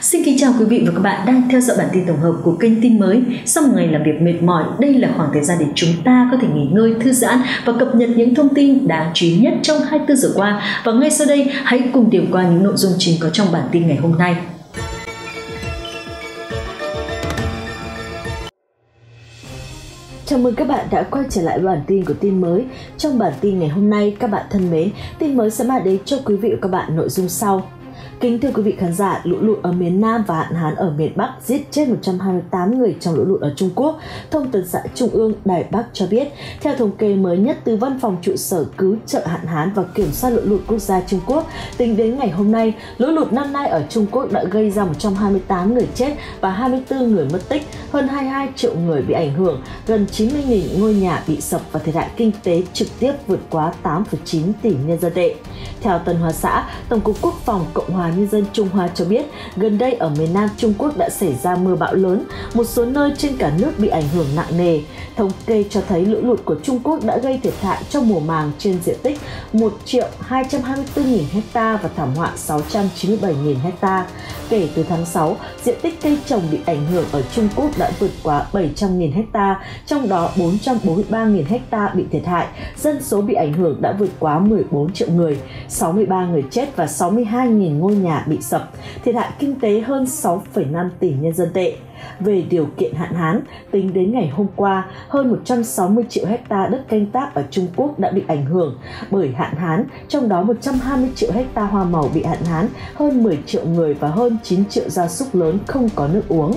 Xin kính chào quý vị và các bạn đang theo dõi bản tin tổng hợp của kênh tin mới. Sau một ngày làm việc mệt mỏi, đây là khoảng thời gian để chúng ta có thể nghỉ ngơi, thư giãn và cập nhật những thông tin đáng chú ý nhất trong 24 giờ qua. Và ngay sau đây, hãy cùng điểm qua những nội dung chính có trong bản tin ngày hôm nay. Chào mừng các bạn đã quay trở lại bản tin của tin mới. Trong bản tin ngày hôm nay, các bạn thân mến, tin mới sẽ mang đến cho quý vị và các bạn nội dung sau. Kính thưa quý vị khán giả, lũ lụt ở miền Nam và hạn hán ở miền Bắc giết chết 128 người trong lũ lụt ở Trung Quốc. Thông tấn xã Trung ương Đài Bắc cho biết, theo thống kê mới nhất từ Văn phòng trụ sở cứu trợ hạn hán và kiểm soát lũ lụt quốc gia Trung Quốc, tính đến ngày hôm nay, lũ lụt năm nay ở Trung Quốc đã gây ra 128 người chết và 24 người mất tích, hơn 22 triệu người bị ảnh hưởng, gần 90.000 ngôi nhà bị sập và thiệt hại kinh tế trực tiếp vượt quá 8,9 tỷ nhân dân tệ. Theo Tân Hoa xã, Tổng cục Quốc phòng Cộng hòa Nhân dân Trung Hoa cho biết, gần đây ở miền Nam Trung Quốc đã xảy ra mưa bão lớn, một số nơi trên cả nước bị ảnh hưởng nặng nề. Thống kê cho thấy lũ lụt của Trung Quốc đã gây thiệt hại trong mùa màng trên diện tích 1 triệu 224.000 hecta và thảm họa 697.000 hecta. Kể từ tháng 6, diện tích cây trồng bị ảnh hưởng ở Trung Quốc đã vượt quá 700.000 hecta, trong đó 443.000 hecta bị thiệt hại. Dân số bị ảnh hưởng đã vượt quá 14 triệu người, 63 người chết và 62.000 ngôi nhà bị sập, thiệt hại kinh tế hơn 6,5 tỷ nhân dân tệ. Về điều kiện hạn hán, tính đến ngày hôm qua, hơn 160 triệu hecta đất canh tác ở Trung Quốc đã bị ảnh hưởng bởi hạn hán, trong đó 120 triệu hecta hoa màu bị hạn hán, hơn 10 triệu người và hơn 9 triệu gia súc lớn không có nước uống.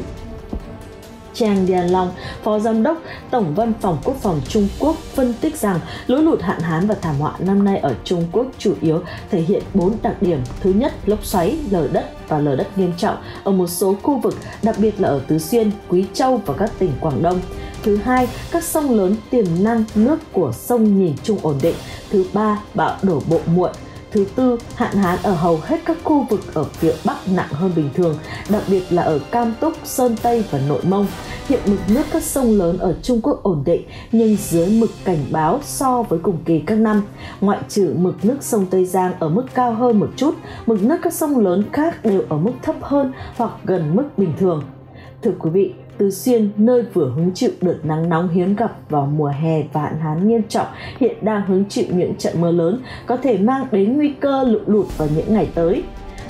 Trang Dian Long, Phó Giám đốc Tổng Văn phòng Quốc phòng Trung Quốc phân tích rằng lũ lụt hạn hán và thảm họa năm nay ở Trung Quốc chủ yếu thể hiện bốn đặc điểm. Thứ nhất, lốc xoáy, lở đất và lở đất nghiêm trọng ở một số khu vực, đặc biệt là ở Tứ Xuyên, Quý Châu và các tỉnh Quảng Đông. Thứ hai, các sông lớn tiềm năng nước của sông nhìn chung ổn định. Thứ ba, bão đổ bộ muộn. Thứ tư, hạn hán ở hầu hết các khu vực ở phía Bắc nặng hơn bình thường, đặc biệt là ở Cam Túc, Sơn Tây và Nội Mông. Hiện mực nước các sông lớn ở Trung Quốc ổn định nhưng dưới mực cảnh báo so với cùng kỳ các năm. Ngoại trừ mực nước sông Tây Giang ở mức cao hơn một chút, mực nước các sông lớn khác đều ở mức thấp hơn hoặc gần mức bình thường. Thưa quý vị, Tứ Xuyên, nơi vừa hứng chịu đợt nắng nóng hiếm gặp vào mùa hè và hạn hán nghiêm trọng, hiện đang hứng chịu những trận mưa lớn có thể mang đến nguy cơ lụt lụt vào những ngày tới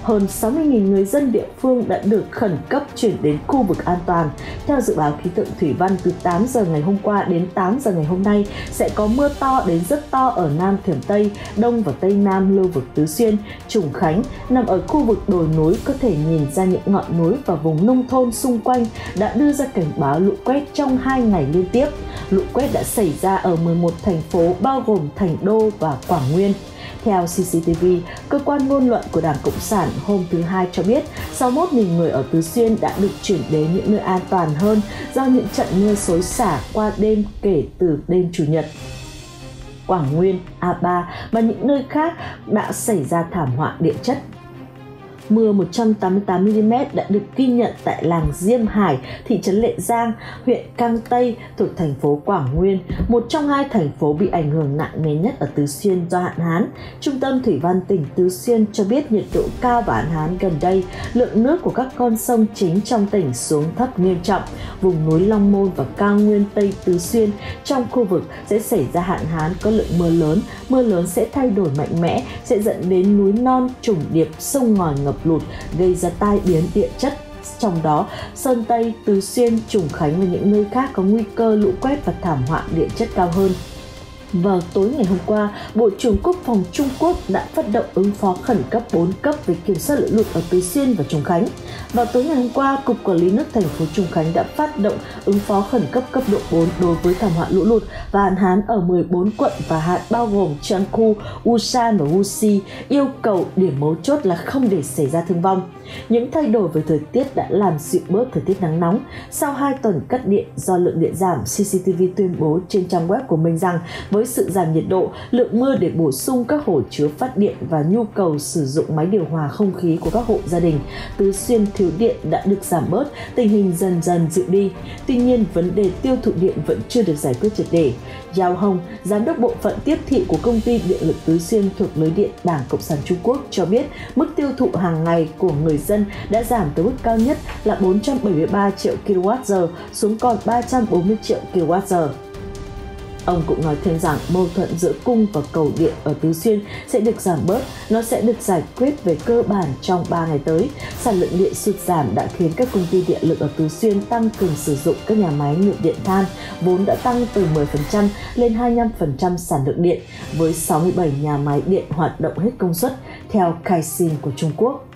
hơn 60.000 người dân địa phương đã được khẩn cấp chuyển đến khu vực an toàn. Theo dự báo khí tượng thủy văn, từ 8 giờ ngày hôm qua đến 8 giờ ngày hôm nay sẽ có mưa to đến rất to ở Nam Thiểm Tây, Đông và Tây Nam lưu vực Tứ Xuyên, Trùng Khánh, nằm ở khu vực đồi núi có thể nhìn ra những ngọn núi và vùng nông thôn xung quanh đã đưa ra cảnh báo lũ quét trong hai ngày liên tiếp. Lũ quét đã xảy ra ở 11 thành phố bao gồm Thành Đô và Quảng Nguyên. Theo CCTV, cơ quan ngôn luận của Đảng Cộng sản hôm thứ Hai cho biết 61.000 người ở Tứ Xuyên đã được chuyển đến những nơi an toàn hơn do những trận mưa xối xả qua đêm kể từ đêm Chủ nhật. Quảng Nguyên, A3 và những nơi khác đã xảy ra thảm họa địa chất mưa 188mm đã được ghi nhận tại làng Diêm Hải, thị trấn Lệ Giang, huyện Cang Tây thuộc thành phố Quảng Nguyên, một trong hai thành phố bị ảnh hưởng nặng nề nhất ở Tứ Xuyên do hạn hán. Trung tâm Thủy văn tỉnh Tứ Xuyên cho biết nhiệt độ cao và hạn hán gần đây, lượng nước của các con sông chính trong tỉnh xuống thấp nghiêm trọng. Vùng núi Long Môn và cao nguyên Tây Tứ Xuyên trong khu vực sẽ xảy ra hạn hán có lượng mưa lớn. Mưa lớn sẽ thay đổi mạnh mẽ, sẽ dẫn đến núi non trùng điệp, sông ngòi ngập lụt gây ra tai biến địa chất trong đó Sơn Tây, Tứ Xuyên, Trùng Khánh và những nơi khác có nguy cơ lũ quét và thảm họa địa chất cao hơn. Vào tối ngày hôm qua, Bộ trưởng Quốc phòng Trung Quốc đã phát động ứng phó khẩn cấp 4 cấp về kiểm soát lũ lụt ở Tứ Xuyên và Trùng Khánh. Vào tối ngày hôm qua, Cục Quản lý nước thành phố Trùng Khánh đã phát động ứng phó khẩn cấp cấp độ 4 đối với thảm họa lũ lụt và hạn hán ở 14 quận và hạn bao gồm Changku, Ulsan và Wuxi, yêu cầu điểm mấu chốt là không để xảy ra thương vong. Những thay đổi về thời tiết đã làm dịu bớt thời tiết nắng nóng. Sau 2 tuần cắt điện do lượng điện giảm, CCTV tuyên bố trên trang web của mình rằng với với sự giảm nhiệt độ, lượng mưa để bổ sung các hồ chứa phát điện và nhu cầu sử dụng máy điều hòa không khí của các hộ gia đình, Tứ Xuyên thiếu điện đã được giảm bớt, tình hình dần dần dịu đi. Tuy nhiên, vấn đề tiêu thụ điện vẫn chưa được giải quyết triệt để. Giao Hồng, giám đốc bộ phận tiếp thị của công ty điện lực Tứ Xuyên thuộc lưới điện Đảng Cộng sản Trung Quốc cho biết mức tiêu thụ hàng ngày của người dân đã giảm tới mức cao nhất là 473 triệu kWh xuống còn 340 triệu kWh. Ông cũng nói thêm rằng mâu thuẫn giữa cung và cầu điện ở Tứ Xuyên sẽ được giảm bớt, nó sẽ được giải quyết về cơ bản trong 3 ngày tới. Sản lượng điện sụt giảm đã khiến các công ty điện lực ở Tứ Xuyên tăng cường sử dụng các nhà máy nhiệt điện than, vốn đã tăng từ 10% lên 25% sản lượng điện, với 67 nhà máy điện hoạt động hết công suất, theo Kaixin của Trung Quốc.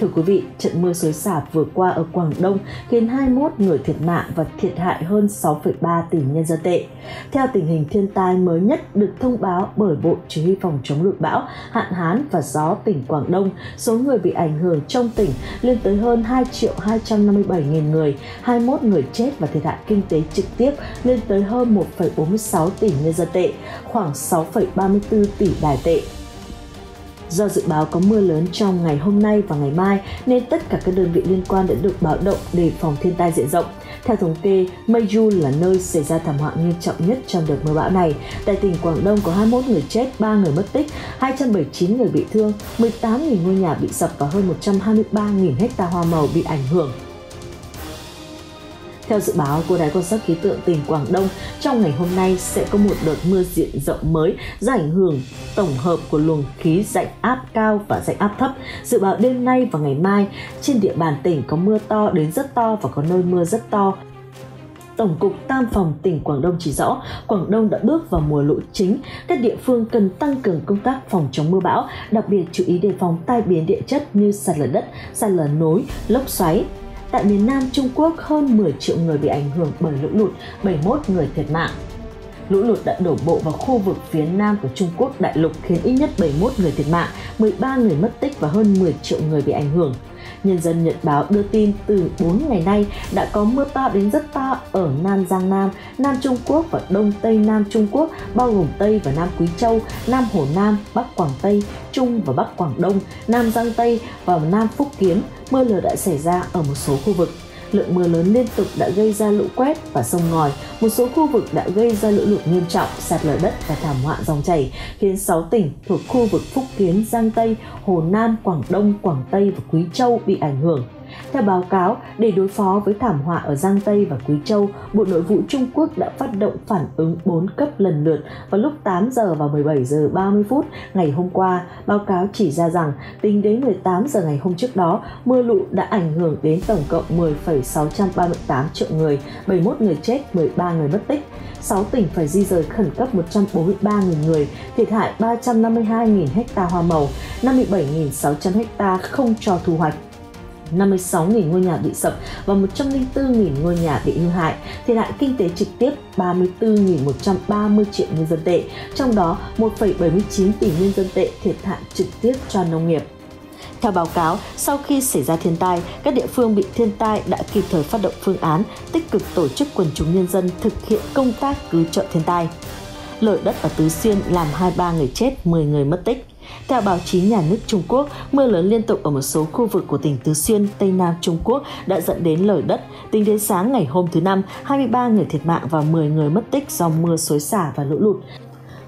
Thưa quý vị, trận mưa xối xả vừa qua ở Quảng Đông khiến 21 người thiệt mạng và thiệt hại hơn 6,3 tỷ nhân dân tệ. Theo tình hình thiên tai mới nhất được thông báo bởi Bộ Chỉ huy phòng chống lụt bão, hạn hán và gió tỉnh Quảng Đông, số người bị ảnh hưởng trong tỉnh lên tới hơn 2 triệu 257 nghìn người, 21 người chết và thiệt hại kinh tế trực tiếp lên tới hơn 1,46 tỷ nhân dân tệ, khoảng 6,34 tỷ đài tệ. Do dự báo có mưa lớn trong ngày hôm nay và ngày mai nên tất cả các đơn vị liên quan đã được báo động để phòng thiên tai diện rộng. Theo thống kê, Meiju là nơi xảy ra thảm họa nghiêm trọng nhất trong đợt mưa bão này. Tại tỉnh Quảng Đông có 21 người chết, 3 người mất tích, 279 người bị thương, 18.000 ngôi nhà bị sập và hơn 123.000 hecta hoa màu bị ảnh hưởng. Theo dự báo của Đài quan sát khí tượng tỉnh Quảng Đông, trong ngày hôm nay sẽ có một đợt mưa diện rộng mới do ảnh hưởng tổng hợp của luồng khí dạnh áp cao và dạnh áp thấp. Dự báo đêm nay và ngày mai trên địa bàn tỉnh có mưa to đến rất to và có nơi mưa rất to. Tổng cục Tam phòng tỉnh Quảng Đông chỉ rõ, Quảng Đông đã bước vào mùa lũ chính, các địa phương cần tăng cường công tác phòng chống mưa bão, đặc biệt chú ý đề phòng tai biến địa chất như sạt lở đất, sạt lở núi, lốc xoáy, tại miền Nam Trung Quốc hơn 10 triệu người bị ảnh hưởng bởi lũ lụt, 71 người thiệt mạng. Lũ lụt đã đổ bộ vào khu vực phía nam của Trung Quốc đại lục khiến ít nhất 71 người thiệt mạng, 13 người mất tích và hơn 10 triệu người bị ảnh hưởng. Nhân dân Nhật Báo đưa tin từ 4 ngày nay đã có mưa to đến rất to ở Nam Giang Nam, Nam Trung Quốc và Đông Tây Nam Trung Quốc, bao gồm Tây và Nam Quý Châu, Nam Hồ Nam, Bắc Quảng Tây, Trung và Bắc Quảng Đông, Nam Giang Tây và Nam Phúc Kiến. Mưa lửa đã xảy ra ở một số khu vực lượng mưa lớn liên tục đã gây ra lũ quét và sông ngòi. Một số khu vực đã gây ra lũ lụt nghiêm trọng, sạt lở đất và thảm họa dòng chảy, khiến 6 tỉnh thuộc khu vực Phúc Kiến, Giang Tây, Hồ Nam, Quảng Đông, Quảng Tây và Quý Châu bị ảnh hưởng. Theo báo cáo, để đối phó với thảm họa ở Giang Tây và Quý Châu, Bộ Nội vụ Trung Quốc đã phát động phản ứng 4 cấp lần lượt vào lúc 8 giờ và 17 giờ 30 phút ngày hôm qua. Báo cáo chỉ ra rằng tính đến 18 giờ ngày hôm trước đó, mưa lũ đã ảnh hưởng đến tổng cộng 10,638 triệu người, 71 người chết, 13 người mất tích. 6 tỉnh phải di rời khẩn cấp 143.000 người, thiệt hại 352.000 ha hoa màu, 57.600 ha không cho thu hoạch. 56.000 ngôi nhà bị sập và 104.000 ngôi nhà bị hư hại, thiệt hại kinh tế trực tiếp 34.130 triệu nhân dân tệ, trong đó 1,79 tỷ nhân dân tệ thiệt hại trực tiếp cho nông nghiệp. Theo báo cáo, sau khi xảy ra thiên tai, các địa phương bị thiên tai đã kịp thời phát động phương án tích cực tổ chức quần chúng nhân dân thực hiện công tác cứu trợ thiên tai. Lở đất ở Tứ Xuyên làm 23 người chết, 10 người mất tích. Theo báo chí nhà nước Trung Quốc, mưa lớn liên tục ở một số khu vực của tỉnh Tứ Xuyên, Tây Nam Trung Quốc đã dẫn đến lở đất. Tính đến sáng ngày hôm thứ Năm, 23 người thiệt mạng và 10 người mất tích do mưa xối xả và lũ lụt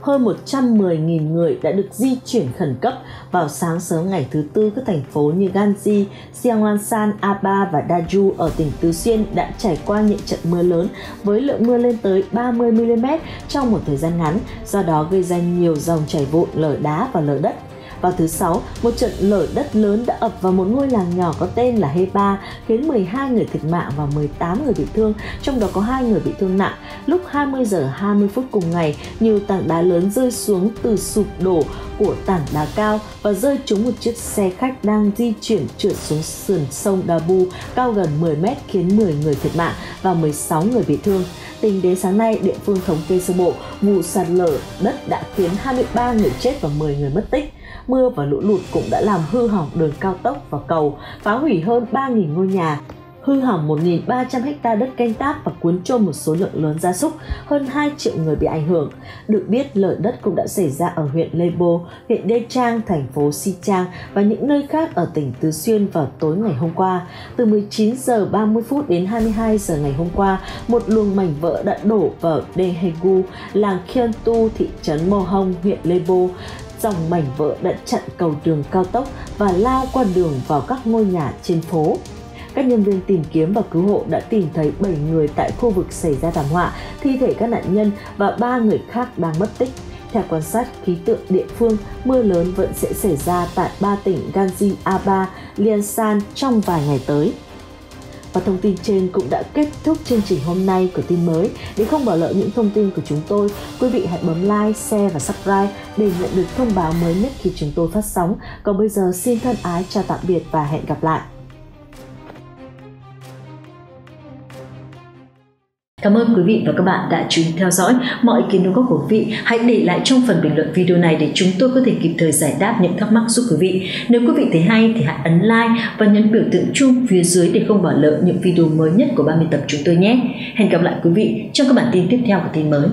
hơn 110.000 người đã được di chuyển khẩn cấp vào sáng sớm ngày thứ tư các thành phố như Ganji, Xiangwansan, Aba và Daju ở tỉnh Tứ Xuyên đã trải qua những trận mưa lớn với lượng mưa lên tới 30 mm trong một thời gian ngắn, do đó gây ra nhiều dòng chảy vụn, lở đá và lở đất vào thứ Sáu, một trận lở đất lớn đã ập vào một ngôi làng nhỏ có tên là Heba, khiến 12 người thiệt mạng và 18 người bị thương, trong đó có hai người bị thương nặng. Lúc 20 giờ 20 phút cùng ngày, nhiều tảng đá lớn rơi xuống từ sụp đổ của tảng đá cao và rơi trúng một chiếc xe khách đang di chuyển trượt xuống sườn sông Dabu cao gần 10 mét khiến 10 người thiệt mạng và 16 người bị thương. Tính đến sáng nay, địa phương thống kê sơ bộ, vụ sạt lở đất đã khiến 23 người chết và 10 người mất tích. Mưa và lũ lụt cũng đã làm hư hỏng đường cao tốc và cầu, phá hủy hơn 3.000 ngôi nhà, hư hỏng 1.300 ha đất canh tác và cuốn trôi một số lượng lớn gia súc, hơn 2 triệu người bị ảnh hưởng. Được biết, lở đất cũng đã xảy ra ở huyện Lebo, huyện Đê Trang, thành phố Si Trang và những nơi khác ở tỉnh Tứ Xuyên vào tối ngày hôm qua. Từ 19 giờ 30 phút đến 22 giờ ngày hôm qua, một luồng mảnh vỡ đã đổ vào Dehegu, làng Kyontu, thị trấn Mohong, huyện Lebo dòng mảnh vỡ đã chặn cầu đường cao tốc và lao qua đường vào các ngôi nhà trên phố. Các nhân viên tìm kiếm và cứu hộ đã tìm thấy 7 người tại khu vực xảy ra thảm họa, thi thể các nạn nhân và 3 người khác đang mất tích. Theo quan sát khí tượng địa phương, mưa lớn vẫn sẽ xảy ra tại ba tỉnh Ganji, Aba, Liansan trong vài ngày tới. Và thông tin trên cũng đã kết thúc chương trình hôm nay của tin mới. Để không bỏ lỡ những thông tin của chúng tôi, quý vị hãy bấm like, share và subscribe để nhận được thông báo mới nhất khi chúng tôi phát sóng. Còn bây giờ xin thân ái chào tạm biệt và hẹn gặp lại. Cảm ơn quý vị và các bạn đã chú ý theo dõi. Mọi ý kiến đóng góp của quý vị hãy để lại trong phần bình luận video này để chúng tôi có thể kịp thời giải đáp những thắc mắc giúp quý vị. Nếu quý vị thấy hay thì hãy ấn like và nhấn biểu tượng chuông phía dưới để không bỏ lỡ những video mới nhất của 30 tập chúng tôi nhé. Hẹn gặp lại quý vị trong các bản tin tiếp theo của tin mới.